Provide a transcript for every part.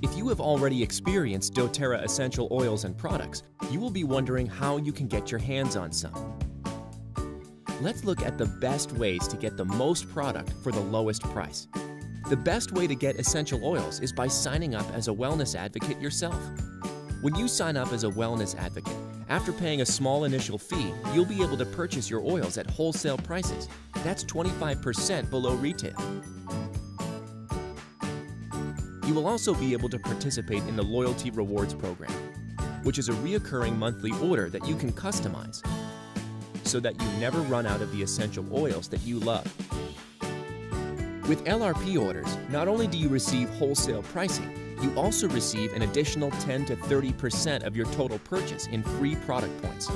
If you have already experienced doTERRA essential oils and products, you will be wondering how you can get your hands on some. Let's look at the best ways to get the most product for the lowest price. The best way to get essential oils is by signing up as a wellness advocate yourself. When you sign up as a wellness advocate, after paying a small initial fee, you'll be able to purchase your oils at wholesale prices. That's 25% below retail. You will also be able to participate in the Loyalty Rewards Program, which is a reoccurring monthly order that you can customize so that you never run out of the essential oils that you love. With LRP orders, not only do you receive wholesale pricing, you also receive an additional 10 to 30% of your total purchase in free product points.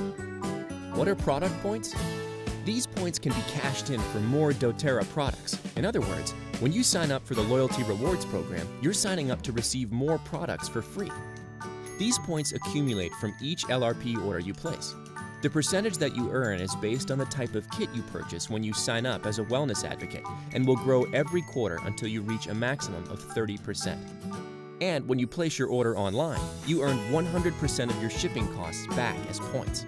What are product points? These points can be cashed in for more doTERRA products. In other words, when you sign up for the Loyalty Rewards program, you're signing up to receive more products for free. These points accumulate from each LRP order you place. The percentage that you earn is based on the type of kit you purchase when you sign up as a wellness advocate and will grow every quarter until you reach a maximum of 30%. And when you place your order online, you earn 100% of your shipping costs back as points.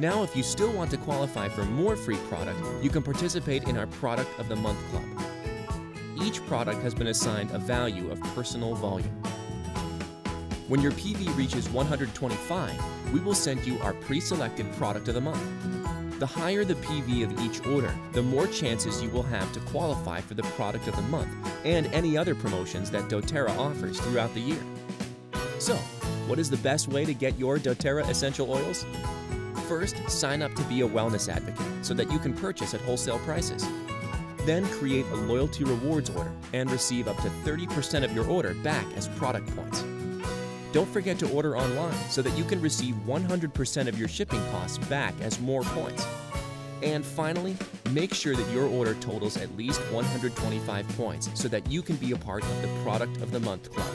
Now, if you still want to qualify for more free product, you can participate in our Product of the Month Club each product has been assigned a value of personal volume. When your PV reaches 125, we will send you our pre-selected product of the month. The higher the PV of each order, the more chances you will have to qualify for the product of the month and any other promotions that doTERRA offers throughout the year. So, what is the best way to get your doTERRA essential oils? First, sign up to be a wellness advocate so that you can purchase at wholesale prices. Then create a loyalty rewards order and receive up to 30% of your order back as product points. Don't forget to order online so that you can receive 100% of your shipping costs back as more points. And finally, make sure that your order totals at least 125 points so that you can be a part of the Product of the Month Club.